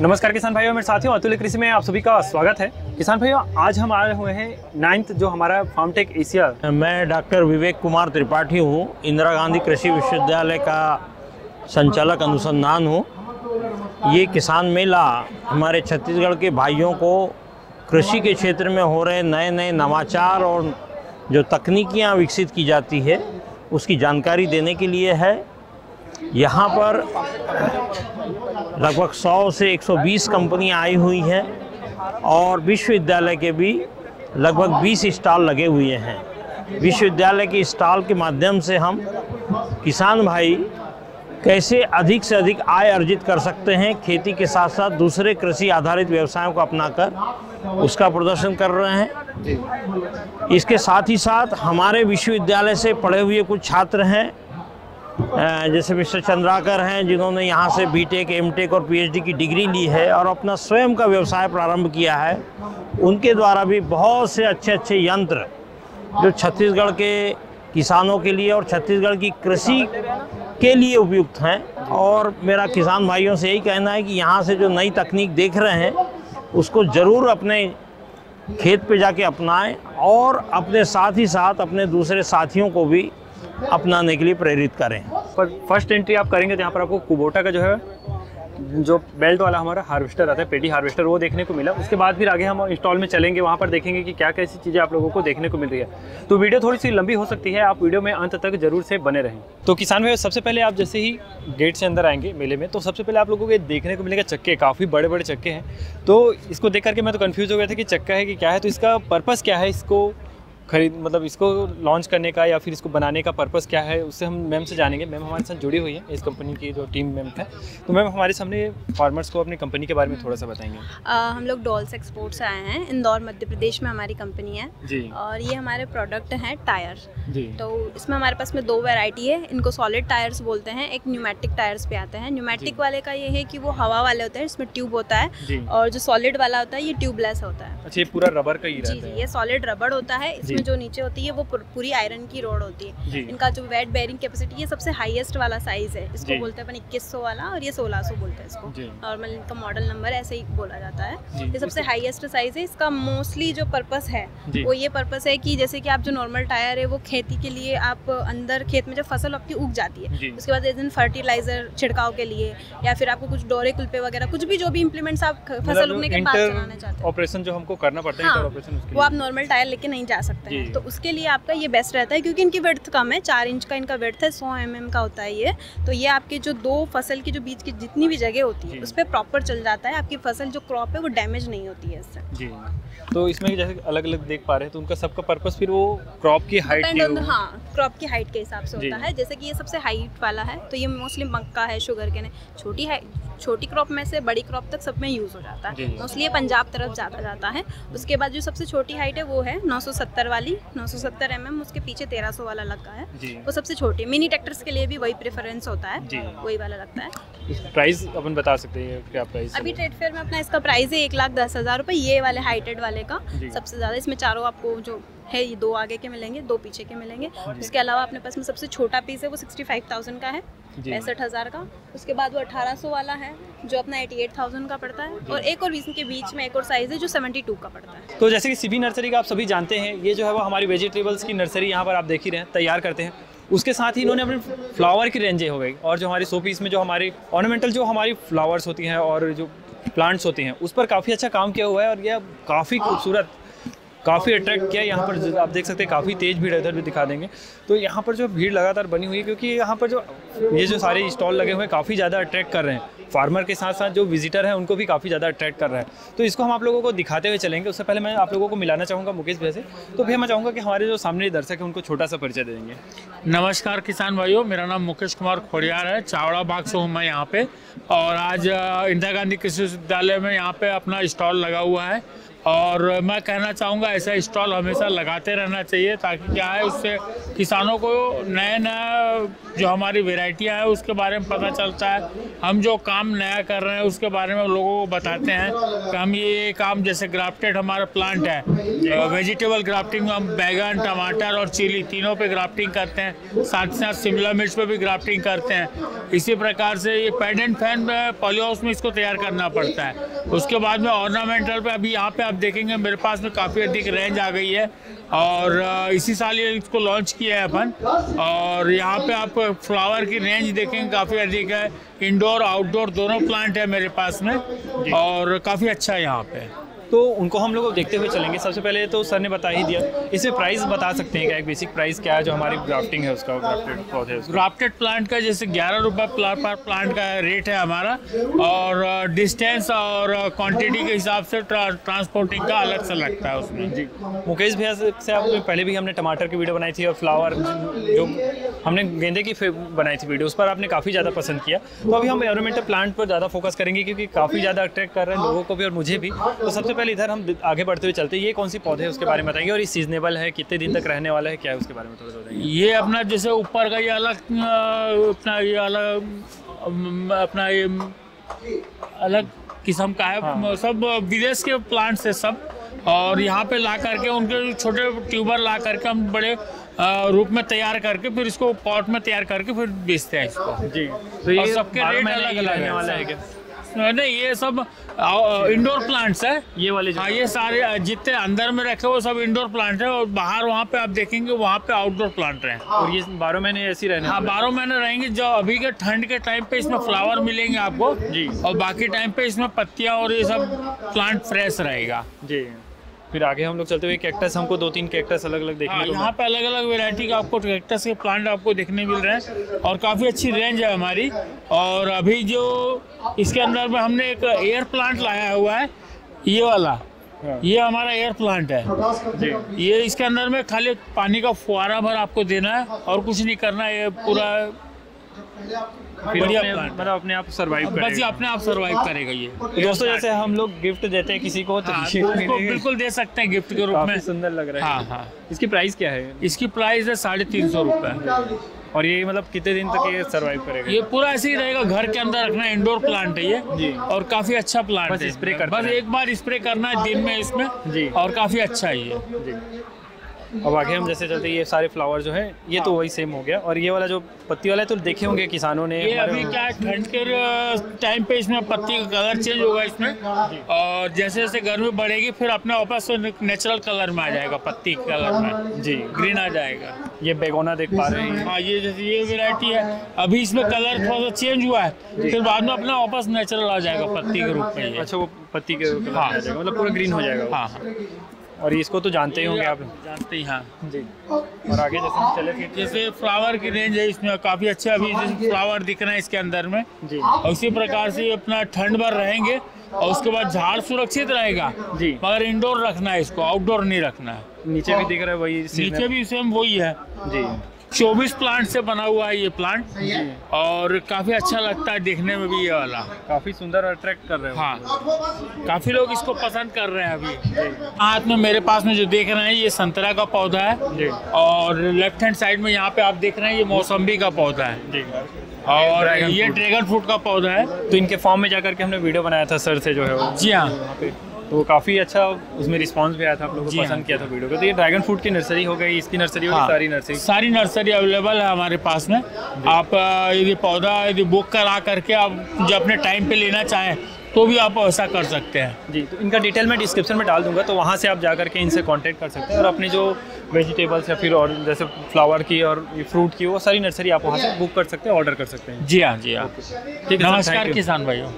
नमस्कार किसान भाइयों, मेरे साथियों, अतुल कृषि में आप सभी का स्वागत है। किसान भाइयों, आज हम आए हुए हैं नाइन्थ जो हमारा फार्मटेक एशिया मैं डॉक्टर विवेक कुमार त्रिपाठी हूँ, इंदिरा गांधी कृषि विश्वविद्यालय का संचालक, अनुसंधान हूँ। ये किसान मेला हमारे छत्तीसगढ़ के भाइयों को कृषि के क्षेत्र में हो रहे नए नए नवाचार और जो तकनीकियाँ विकसित की जाती है, उसकी जानकारी देने के लिए है। यहाँ पर लगभग 100 से 120 कंपनियाँ आई हुई हैं और विश्वविद्यालय के भी लगभग 20 स्टॉल लगे हुए हैं। विश्वविद्यालय के स्टॉल के माध्यम से हम किसान भाई कैसे अधिक से अधिक आय अर्जित कर सकते हैं खेती के साथ साथ दूसरे कृषि आधारित व्यवसायों को अपनाकर उसका प्रदर्शन कर रहे हैं। इसके साथ ही साथ हमारे विश्वविद्यालय से पढ़े हुए कुछ छात्र हैं जैसे मिस्टर चंद्राकर हैं जिन्होंने यहाँ से बीटेक, एमटेक और पीएचडी की डिग्री ली है और अपना स्वयं का व्यवसाय प्रारंभ किया है। उनके द्वारा भी बहुत से अच्छे अच्छे यंत्र जो छत्तीसगढ़ के किसानों के लिए और छत्तीसगढ़ की कृषि के लिए उपयुक्त हैं। और मेरा किसान भाइयों से यही कहना है कि यहाँ से जो नई तकनीक देख रहे हैं उसको ज़रूर अपने खेत पे जाके अपनाएँ और अपने साथ ही साथ अपने दूसरे साथियों को भी अपनाने के लिए प्रेरित करें। पर फ़र्स्ट एंट्री आप करेंगे तो यहाँ पर आपको कुबोटा का जो है, जो बेल्ट वाला हमारा हार्वेस्टर आता है, पेटी हार्वेस्टर वो देखने को मिला। उसके बाद फिर आगे हम इंस्टॉल में चलेंगे, वहाँ पर देखेंगे कि क्या कैसी चीज़ें आप लोगों को देखने को मिल रही है। तो वीडियो थोड़ी सी लंबी हो सकती है, आप वीडियो में अंत तक ज़रूर से बने रहें। तो किसान भाई सबसे पहले आप जैसे ही गेट से अंदर आएँगे मेले में तो सबसे पहले आप लोगों को देखने को मिलेगा चक्के, काफ़ी बड़े बड़े चक्के हैं। तो इसको देख करके मैं तो कन्फ्यूज़ हो गया था कि चक्का है कि क्या है तो इसका पर्पज़ क्या है, इसको खरीद मतलब इसको लॉन्च करने का या फिर इसको बनाने का पर्पज़ क्या है उससे हम मैम से जानेंगे। मैम हमारे साथ जुड़ी हुई है इस कंपनी की जो टीम मैम है तो मैम हमारे सामने फार्मर्स को अपनी कंपनी के बारे में थोड़ा सा बताएँगे। आ, हम लोग डॉल्स एक्सपोर्ट से आए हैं। इंदौर मध्य प्रदेश में हमारी कंपनी है। जी। और ये हमारे प्रोडक्ट हैं टायर जी। तो इसमें हमारे पास में दो वैरायटी है। इनको सॉलिड टायर्स बोलते हैं। एक न्यूमेटिक टायर्स पे आते हैं। न्यूमेटिक वाले का ये है कि वो हवा वाले होते हैं इसमें ट्यूब होता है। और जो सॉलिड वाला होता है ये ट्यूबलेस होता है। अच्छा ये पूरा रबर का ही रहता है। ये सॉलिड रबड़ होता है। जी। इसमें जो नीचे होती है वो पूरी आयरन की रोड होती है। इनका जो वेट बेरिंग कैपेसिटी ये सबसे हाईएस्ट वाला साइज़ है। इसको बोलते हैं अपन 2100 वाला और ये 1600 बोलते हैं इसको। नॉर्मल इनका मॉडल नंबर ऐसे ही बोला जाता है। ये सबसे हाईएस्ट साइज़ है। इसका मोस्टली जो पर्पस है वो ये पर्पस है कि जैसे कि आप जो नॉर्मल टायर है वो खेती के लिए आप अंदर खेत में जब फ़सल आपकी उग जाती है उसके बाद एज फर्टिलाइज़र छिड़काव के लिए या फिर आपको कुछ डोरे कुल्पे वगैरह कुछ भी जो भी इम्प्लीमेंट्स आप फ़सल उगने के बाद चलाना चाहते हैं। ऑपरेशन जो हमको करना पड़ता है हाँ, उसके वो आप नॉर्मल टायर लेके नहीं जा सकते। हैं तो उसके लिए आपका ये बेस्ट रहता है क्योंकि इनकी वर्थ कम है चार इंच का इनका वर्थ है सौ एम का होता है ये। तो ये आपके जो दो फ़सल की जो बीच की जितनी भी जगह होती है उस पर प्रॉपर चल जाता है आपकी फ़सल जो क्रॉप है वो डैमेज नहीं होती है इससे। जी। तो इसमें जैसे अलग अलग देख पा रहे हैं तो उनका सबका पर्पस फिर वो क्रॉप की हाइट हाँ क्रॉप की हाइट के हिसाब से होता है जैसे कि ये सबसे हाइट वाला है तो ये मोस्टली मक्का है शुगर है छोटी है छोटी क्रॉप में से बड़ी क्रॉप तक सब में यूज़ हो जाता है। मोस्टली ये पंजाब तरफ़ ज़्यादा जाता है। उसके बाद जो सबसे छोटी हाइट है वो है 970 वाली। 970 mm उसके पीछे 1300 वाला लगा है। वो सबसे छोटी मिनी ट्रैक्टर्स के लिए भी वही प्रेफरेंस होता है। वही वाला लगता है। प्राइस अपन बता सकते हैं क्या प्राइस अभी ट्रेड फेयर में अपना इसका प्राइस है एक लाख दस हज़ार रुपये ये वाले हाइटेड वाले का सबसे ज़्यादा। इसमें चारों आपको जो है ये दो आगे के मिलेंगे दो पीछे के मिलेंगे। उसके अलावा अपने पास में सबसे छोटा पीस है वो सिक्सटी फाइव थाउज़ेंड का है पैंसठ हज़ार का। उसके बाद वो अठारह सौ वाला है जो अपना एटी एट थाउज़ेंड का पड़ता है। और एक और बीस के बीच में एक और साइज़ है जो सेवेंटी टू का पड़ता है। तो जैसे कि सीबी नर्सरी का आप सभी जानते हैं ये जो है वो हमारी वेजिटेबल्स की नर्सरी यहाँ पर आप देख ही रहे हैं तैयार करते हैं। उसके साथ ही इन्होंने अपने फ्लावर की रेंजें हो गई और जो हमारी शो पीस में जो हमारी ऑर्नामेंटल जो हमारी फ्लावर्स होती हैं और जो प्लांट्स होती हैं उस पर काफ़ी अच्छा काम किया हुआ है और यह काफ़ी खूबसूरत काफ़ी अट्रैक्ट किया यहाँ पर आप देख सकते हैं, काफ़ी तेज़ भीड़ इधर भी दिखा देंगे। तो यहाँ पर जो भीड़ लगातार बनी हुई है, क्योंकि यहाँ पर जो ये जो सारे स्टॉल लगे हुए हैं, काफ़ी ज़्यादा अट्रैक्ट कर रहे हैं। फार्मर के साथ साथ जो विजिटर हैं, उनको भी काफ़ी ज़्यादा अट्रैक्ट कर रहा है। तो इसको हम आप लोगों को दिखाते हुए चलेंगे। उससे पहले मैं आप लोगों को मिलाना चाहूँगा मुकेश भैया से। तो भैया, मैं चाहूँगा कि हमारे जो सामने दर्शक हैं, उनको छोटा सा परिचय दे देंगे। नमस्कार किसान भाइयों, मेरा नाम मुकेश कुमार खोड़ियार है। चावड़ा बाग से हूँ मैं यहाँ पे। और आज इंदिरा गांधी कृषि विश्वविद्यालय में यहाँ पे अपना स्टॉल लगा हुआ है। और मैं कहना चाहूँगा ऐसा स्टॉल हमेशा लगाते रहना चाहिए ताकि क्या है उससे किसानों को नए नए जो हमारी वेराइटियाँ हैं उसके बारे में पता चलता है। हम जो काम नया कर रहे हैं उसके बारे में लोगों को बताते हैं कि हम ये काम जैसे ग्राफ्टेड हमारा प्लांट है वेजिटेबल ग्राफ्टिंग में हम बैगन टमाटर और चिली तीनों पे ग्राफ्टिंग करते हैं साथ ही साथ शिमला मिर्च पे भी ग्राफ्टिंग करते हैं। इसी प्रकार से ये पेडेंट फ़ैन पॉलीहाउस में इसको तैयार करना पड़ता है। उसके बाद में ऑर्नामेंटल पे अभी यहाँ पे आप देखेंगे मेरे पास में काफ़ी अधिक रेंज आ गई है। और इसी साल ये इसको लॉन्च किया है अपन। और यहाँ पे आप फ्लावर की रेंज देखेंगे काफ़ी अधिक है। इंडोर आउटडोर दोनों प्लांट है मेरे पास में। और काफ़ी अच्छा है यहाँ पे। तो उनको हम लोग देखते हुए चलेंगे। सबसे पहले तो सर ने बता ही दिया। इसमें प्राइस बता सकते हैं क्या? एक बेसिक प्राइस क्या है जो हमारी ग्राफ्टिंग है उसका ग्राफ्टेड पौधे ग्राफ्टेड प्लांट का जैसे ग्यारह रुपये पर प्लांट का रेट है हमारा। और डिस्टेंस और क्वान्टिटी के हिसाब से ट्रांसपोर्टिंग का अलग से लगता है उसमें। जी। मुकेश भैया से आप पहले भी हमने टमाटर की वीडियो बनाई थी और फ्लावर जो हमने गेंदे की बनाई थी वीडियो उस पर आपने काफ़ी ज़्यादा पसंद किया। तो अभी हम एनवायरमेंटल प्लांट पर ज़्यादा फोकस करेंगे क्योंकि काफ़ी ज़्यादा अट्रैक्ट कर रहे हैं लोगों को भी और मुझे भी। तो सबसे पहले इधर हम आगे बढ़ते हुए चलते हैं। ये कौन सी पौधे हैं उसके बारे में बताएँगे? और ये सीजनेबल है? कितने दिन तक रहने वाला है? क्या है उसके बारे में थोड़ा बताएँगे? ये अपना जैसे ऊपर का ये अलग अपना ये अलग अपना ये अलग किस्म का है। हाँ। सब विदेश के प्लांट्स है सब। और यहाँ पे ला करके उनके छोटे ट्यूबर ला करके हम बड़े रूप में तैयार करके फिर इसको पॉट में तैयार करके फिर बेचते हैं इसको। जी। तो और सबके रेट अलग अलग है। है नहीं ये सब इंडोर प्लांट्स है। ये वाले हाँ ये सारे जितने अंदर में रखे वो सब इंडोर प्लांट है और बाहर वहाँ पे आप देखेंगे वहाँ पे आउटडोर प्लांट रहे और ये बारह महीने ऐसी रहने हाँ बारह महीने रहेंगे जो अभी के ठंड के टाइम पे इसमें फ्लावर मिलेंगे आपको जी। और बाकी टाइम पे इसमें पत्तियाँ और ये सब प्लांट फ्रेश रहेगा। जी। फिर आगे हम लोग चलते हुए कैक्टस हमको दो तीन कैक्टस अलग अलग देखने हाँ, को यहाँ पे अलग अलग वेरायटी का आपको कैक्टस के प्लांट आपको देखने मिल रहे हैं और काफ़ी अच्छी रेंज है हमारी। और अभी जो इसके अंदर में हमने एक एयर प्लांट लाया हुआ है ये वाला। हाँ। ये हमारा एयर प्लांट है। ये इसके अंदर में खाली पानी का फुहारा भर आपको देना है और कुछ नहीं करना है ये पूरा बढ़िया मतलब अपने आप सर्वाइव बस ये अपने आप सरवाइव करेगा ये। तो दोस्तों जैसे हम लोग गिफ्ट देते हैं किसी को तो हाँ, तो उसको बिल्कुल दे सकते हैं गिफ्ट के रूप में। सुंदर लग रहा है। हाँ हाँ। इसकी प्राइस क्या है? इसकी प्राइस है साढ़े तीन सौ रुपये और ये मतलब कितने दिन तक ये सरवाइव करेगा? ये पूरा ऐसे ही रहेगा घर के अंदर रखना इंडोर प्लांट है ये। जी। और काफ़ी अच्छा प्लांट बस है। स्प्रे करते बस एक बार स्प्रे करना है दिन में इसमें। जी। और काफ़ी अच्छा है ये। जी। अब आगे हम जैसे चलते ये सारे फ्लावर जो है ये तो वही सेम हो गया। और ये वाला जो पत्ती वाला है तो देखे होंगे किसानों ने ये अभी क्या है ठंड के टाइम पे इसमें पत्ती का कलर चेंज होगा इसमें। और जैसे जैसे गर्मी बढ़ेगी फिर अपने वापस नेचुरल कलर में आ जाएगा पत्ती के कलर में। जी। ग्रीन आ जाएगा। ये बेगोना देख पा रहे हैं। हाँ ये जैसे ये वेरायटी है। अभी इसमें कलर थोड़ा सा चेंज हुआ है फिर बाद में अपना वापस नेचुरल आ जाएगा पत्ती के रूप में अच्छा वो पत्ती के कलर में हाँ। मतलब पूरा ग्रीन हो जाएगा हाँ हाँ। और इसको तो जानते ही होंगे आप। जानते ही हाँ। जी। और आगे जैसे चले फिर। जैसे फ्लावर की रेंज है इसमें काफ़ी अच्छा अभी फ्लावर दिख रहे हैं इसके अंदर में। जी। और उसी प्रकार से अपना ठंड भर रहेंगे और उसके बाद झाड़ सुरक्षित रहेगा। जी। मगर इंडोर रखना है इसको आउटडोर नहीं रखना है। नीचे भी दिख रहा है वही नीचे भी सेम वही है। जी। चौबीस प्लांट से बना हुआ है ये प्लांट और काफ़ी अच्छा लगता है देखने में भी ये वाला। काफ़ी सुंदर अट्रैक्ट कर रहे हो। हाँ। काफ़ी लोग इसको पसंद कर रहे हैं अभी। हाथ में मेरे पास में जो देख रहे हैं ये संतरा का पौधा है। और लेफ़्ट हैंड साइड में यहाँ पे आप देख रहे हैं ये मौसम्बी का पौधा है। और ये। ड्रैगन फ्रूट का पौधा है। तो इनके फॉर्म में जाकर के हमने वीडियो बनाया था सर से जो है वो। जी हाँ। पे तो काफ़ी अच्छा उसमें रिस्पांस भी आया था आप लोगों को हाँ। पसंद किया था वीडियो को। तो ये ड्रैगन फ्रूट की नर्सरी हो गई इसकी नर्सरी हो गई हाँ। सारी नर्सरी सारी नर्सरी अवेलेबल है हमारे पास में। आप यदि पौधा यदि बुक करा करके आप जो अपने टाइम पे लेना चाहें तो भी आप ऐसा कर सकते हैं। जी तो इनका डिटेल मैं डिस्क्रिप्शन में डाल दूँगा तो वहाँ से आप जा करके इनसे कांटेक्ट कर सकते हैं। और अपने जो वेजिटेबल्स या फिर और जैसे फ्लावर की और फ्रूट की वो सारी नर्सरी आप वहाँ से बुक कर सकते हैं ऑर्डर कर सकते हैं। जी हाँ जी हाँ। ठीक है नमस्कार. किसान भाइयों।